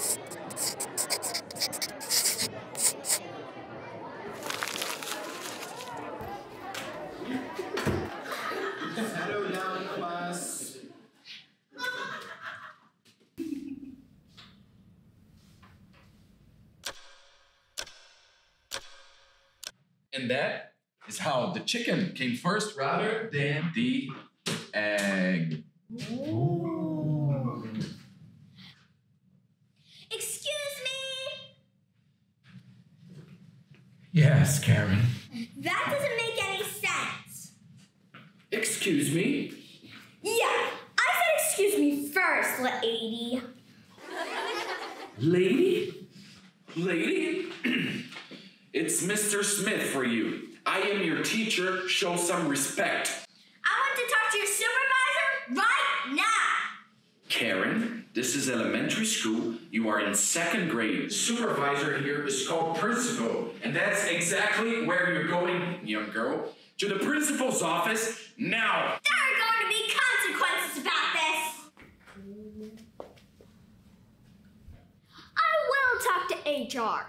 Settle down, class. and that is how the chicken came first rather than the egg. That doesn't make any sense. Excuse me? Yeah, I said excuse me first, lady. Lady? Lady? it's Mr. Smith for you. I am your teacher. Show some respect. I want to talk to your supervisor right now. Karen, this is elementary school. You are in second grade. Supervisor here is called principal, and that's exactly where you're going, young girl. To the principal's office now. There are going to be consequences about this. I will talk to HR.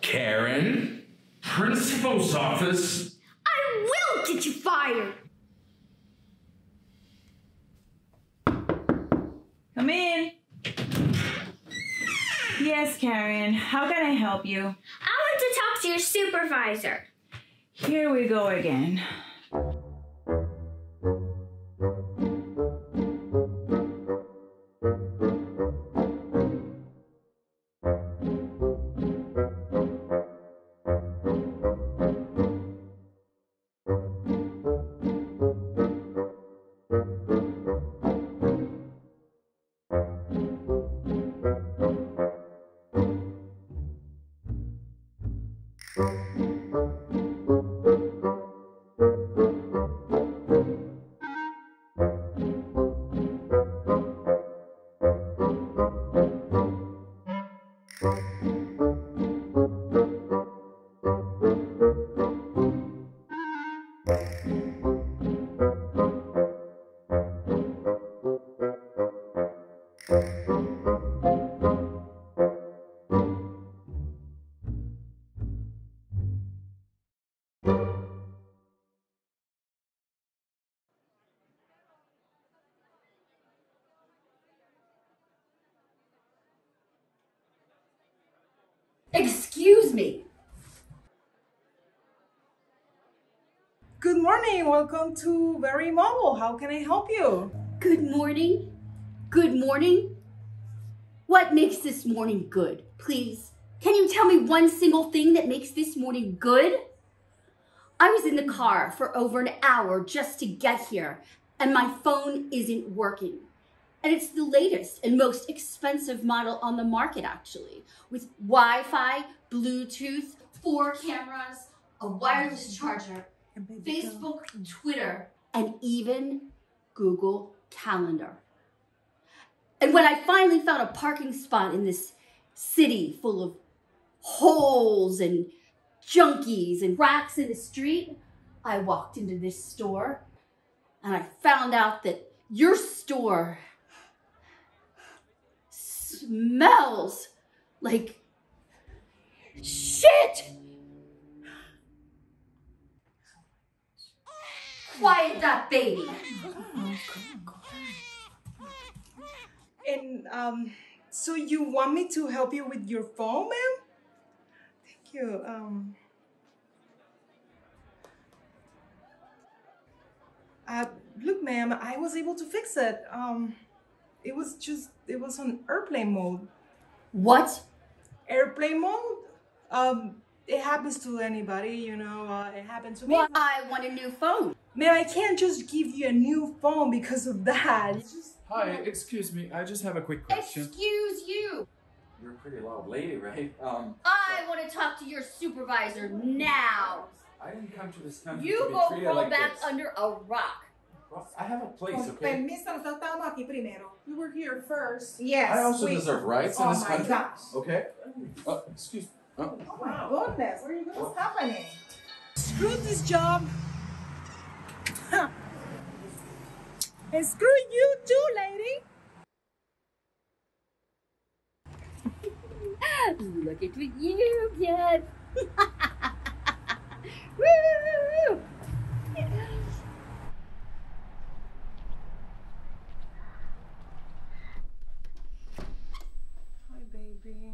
Karen, principal's office. I will get you fired. Come in. Yes, Karen. How can I help you? I want to talk to your supervisor. Here we go again. Good morning. Welcome to Very Mobile. How can I help you? Good morning. Good morning. What makes this morning good? Please, can you tell me one single thing that makes this morning good? I was in the car for over an hour just to get here, and my phone isn't working. And it's the latest and most expensive model on the market, actually, with Wi Fi, Bluetooth, four cameras, a wireless charger, Facebook, Twitter, and even Google Calendar. And when I finally found a parking spot in this city full of holes and junkies and racks in the street, I walked into this store and I found out that your store smells like shit. Quiet that baby. And um, so you want me to help you with your phone, ma'am? Thank you. Um, uh, look, ma'am, I was able to fix it. Um, it was just it was on airplane mode. What? Airplane mode? Um, it happens to anybody, you know. Uh, it happened to me. Well, I want a new phone. Man, I can't just give you a new phone because of that. It's just- Hi, excuse me. I just have a quick question. Excuse you. You're a pretty loud lady, right? Um, I want to talk to your supervisor now. I didn't come to this country You to be go treated roll like back this. under a rock. I have a place, Con okay? permiso, nosotros estábamos aquí primero. We were here first. Yes. I also we- deserve rights in oh this my country. gosh. Okay? Uh, excuse Oh my goodness, what are you what's happening? Screw this job. And screw you too, lady. Look at you get. Woo! Hi, baby.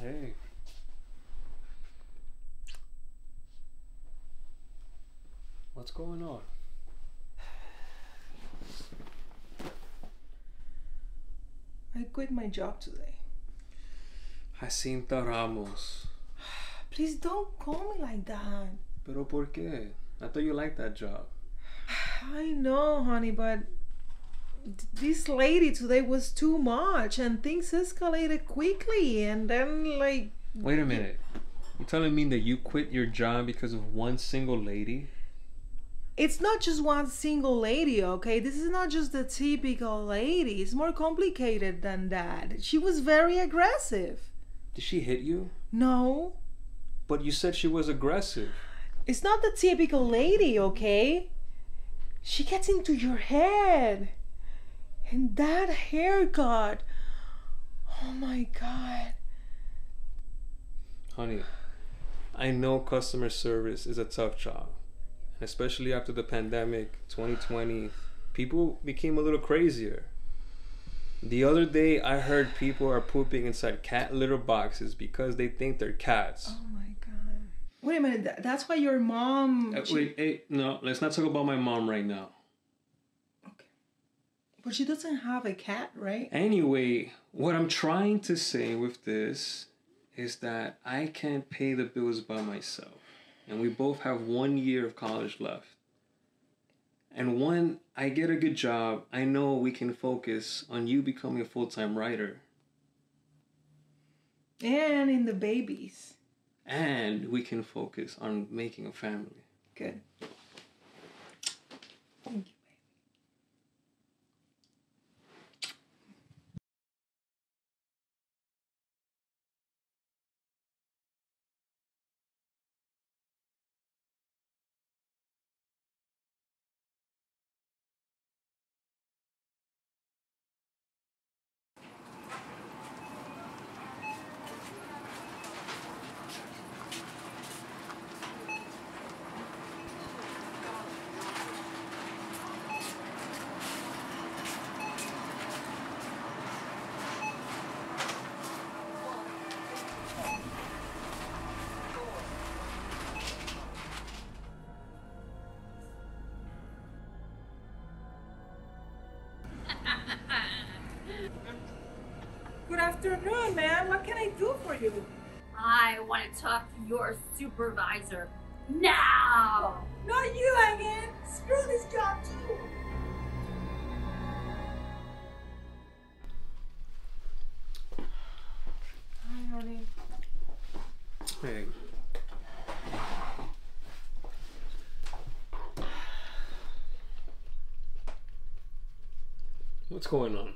Hey. What's going on? I quit my job today. Jacinta Ramos. Please don't call me like that. Pero por qué? I thought you liked that job. I know, honey, but this lady today was too much and things escalated quickly and then like Wait a minute. You're telling me that you quit your job because of one single lady? It's not just one single lady, okay? This is not just the typical lady. It's more complicated than that. She was very aggressive. Did she hit you? No, But you said she was aggressive. it's not the typical lady, okay? She gets into your head. And that haircut. Oh my god. Honey, I know customer service is a tough job. Especially after the pandemic, 2020, people became a little crazier. The other day, I heard people are pooping inside cat litter boxes because they think they're cats. Oh my god. Wait a minute. That's why your mom. Uh, wait, hey, no, let's not talk about my mom right now. Okay. But she doesn't have a cat, right? Anyway, what I'm trying to say with this is that I can't pay the bills by myself. And we both have one year of college left. And when I get a good job, I know we can focus on you becoming a full time writer. And in the babies. And we can focus on making a family. Good. Afternoon, ma'am. What can I do for you? I want to talk to your supervisor now. Not you again. Screw this job too. Hi, honey. Hey. What's going on?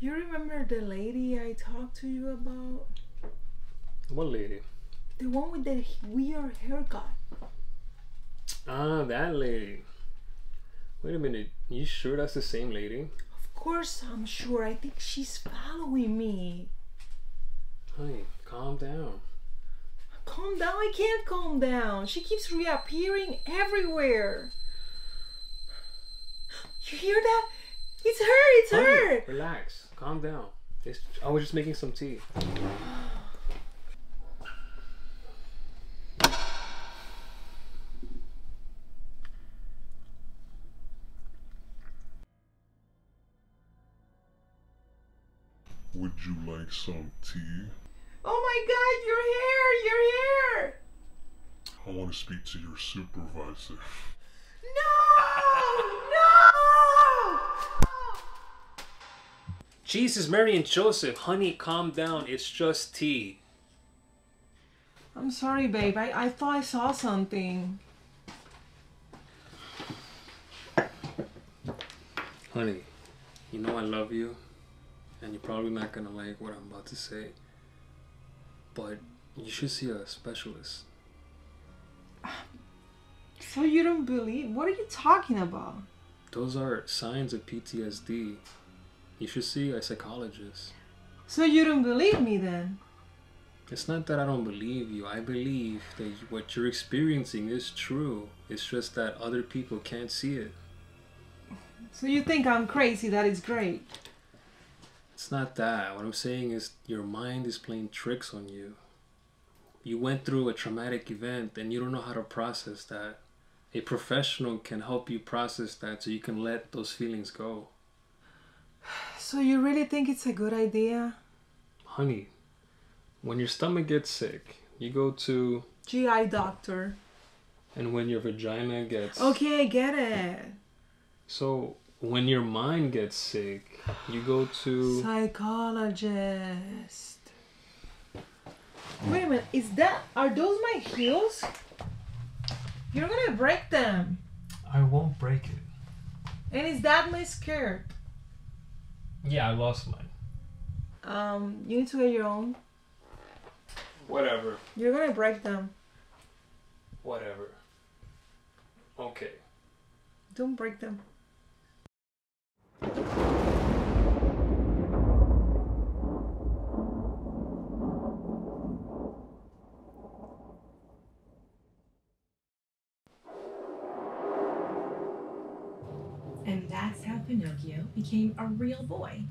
You remember the lady I talked to you about? What lady? The one with the weird haircut. Ah, that lady. Wait a minute. You sure that's the same lady? Of course, I'm sure. I think she's following me. Honey, calm down. Calm down. I can't calm down. She keeps reappearing everywhere. You hear that? It's her. It's Honey, her. relax. Calm down. It's, I was just making some tea. Would you like some tea? Oh my God! you're here! You're here! I want to speak to your supervisor. No! No! Jesus, Mary, and Joseph. Honey, calm down. It's just tea. I'm sorry, babe. I, I thought I saw something. Honey, you know I love you, and you're probably not gonna like what I'm about to say, but you should see a specialist. So you don't believe? What are you talking about? Those are signs of PTSD. You should see a psychologist. So you don't believe me then? It's not that I don't believe you. I believe that what you're experiencing is true. It's just that other people can't see it. So you think I'm crazy? That is great. It's not that. What I'm saying is your mind is playing tricks on you. You went through a traumatic event and you don't know how to process that. a professional can help you process that so you can let those feelings go. So you really think it's a good idea? Honey, when your stomach gets sick, you go to, GI doctor. and when your vagina gets. Okay, I get it. So when your mind gets sick, you go to. Psychologist. Wait a minute, is that are those my heels? You're gonna break them. I won't break it. And is that my skirt? Yeah, I lost mine. Um, you need to get your own. Whatever. You're gonna break them. Whatever. Okay. Don't break them. And that's how Pinocchio became a real boy.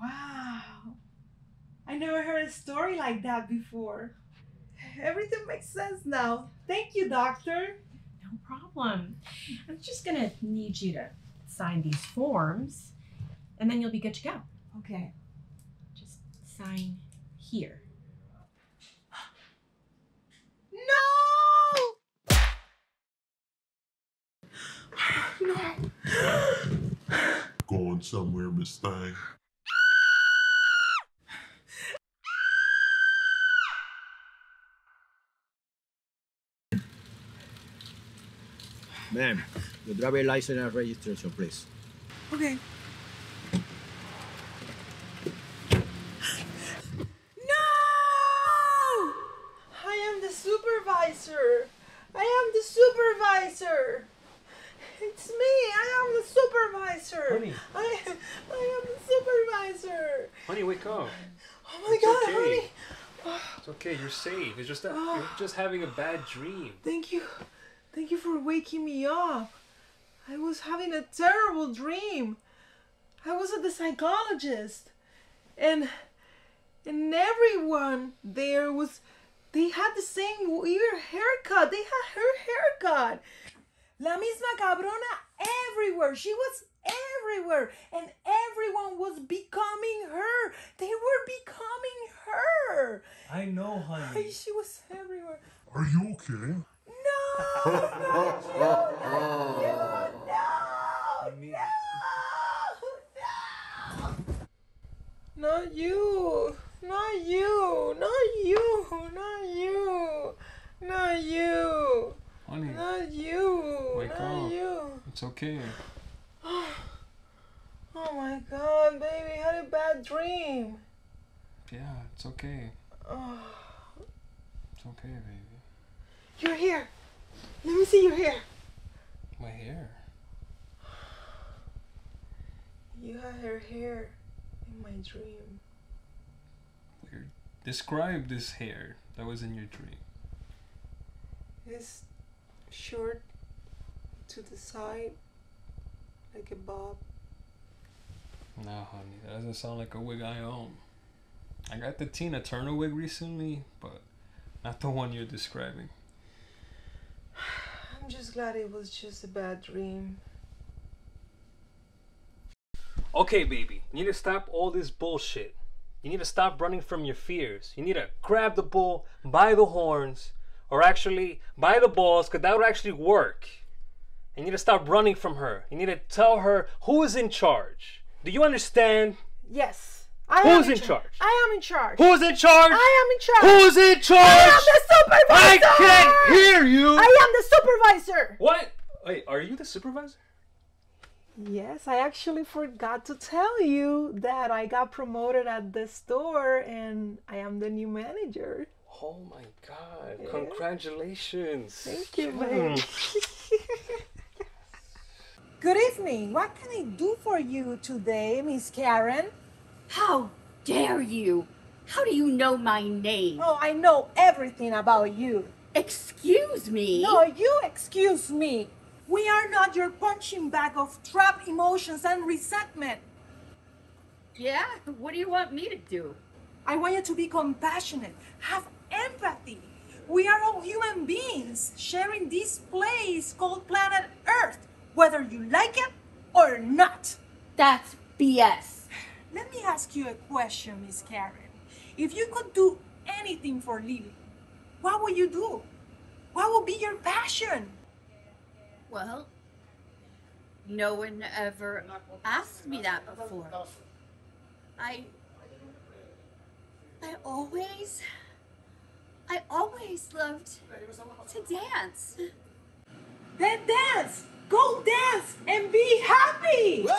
Wow. I never heard a story like that before. Everything makes sense now. Thank you, doctor. No problem. I'm just gonna need you to sign these forms, and then you'll be good to go. Okay. Just sign here. No! No. Going somewhere, Miss Thing. Ma'am, your driver license and registration, please. Okay. No! I am the supervisor. I am the supervisor. It's me. I am the supervisor. Honey. I, I am the supervisor. Honey, wake up. Oh my It's god, okay. honey. It's okay. You're safe. It's just that oh. you're just having a bad dream. Thank you. Thank you for waking me up. I was having a terrible dream. I was at the psychologist. And and everyone there was they had the same weird haircut. They had her haircut. La misma cabrona everywhere. She was everywhere. And everyone was becoming her. They were becoming her. I know, Ay, She was everywhere. Are you okay? No, not you, not you, no, no, not you, not you, not you, not you, not you, Honey, not you, Wake not up. you. It's okay. Oh my god, baby, I had a bad dream. Yeah, it's okay. Oh, It's okay, baby. you're here. Let me see your hair. My hair. You had her hair in my dream. Weird. Describe this hair that was in your dream. It's short to the side, like a bob. No, honey, that doesn't sound like a wig I own. I got the Tina Turner wig recently, but not the one you're describing. I'm just glad it was just a bad dream. Okay, baby, you need to stop all this bullshit. You need to stop running from your fears. You need to grab the bull by the horns, or actually by the balls, because that would actually work. And you need to stop running from her. You need to tell her who is in charge. Do you understand? Yes, I am Who's in charge? I am in charge. Who's in charge? I am in charge. Who's in charge? I am the supervisor. I can't hear you. I am the supervisor. What? Wait, are you the supervisor? Yes, I actually forgot to tell you that I got promoted at the store and I am the new manager. Oh my god. Congratulations. Thank you, Hmm. babe. Good evening. What can I do for you today, Miss Karen? How dare you? How do you know my name? Oh, I know everything about you. Excuse me? No, you excuse me. We are not your punching bag of trapped emotions and resentment. Yeah? What do you want me to do? I want you to be compassionate, have empathy. We are all human beings sharing this place called planet Earth, whether you like it or not. That's BS. Let me ask you a question, Miss Karen. If you could do anything for living, what would you do? What would be your passion? Well, no one ever asked me that before. I. I always. I always loved to dance. Then dance! Go dance and be happy! The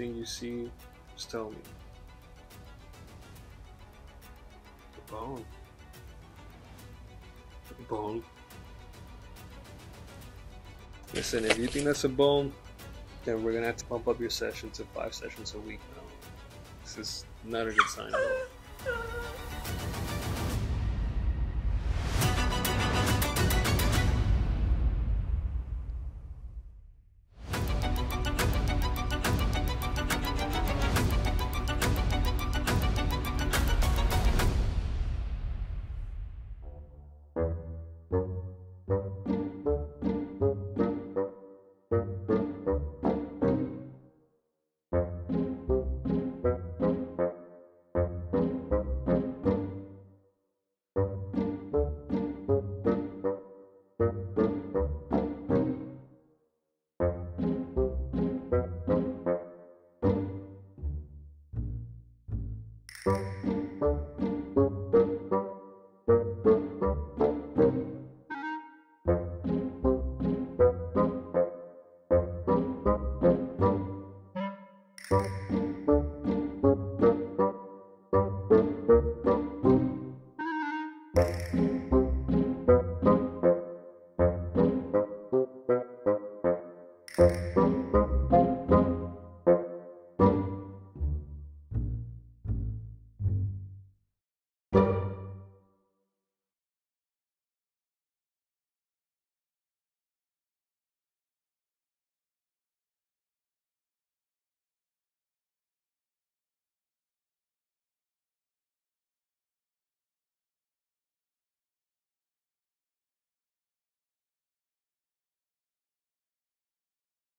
first thing you see, just tell me. The bone. The bone. Listen, if you think that's a bone, then we're gonna have to bump up your session to five sessions a week now. This is not a good sign.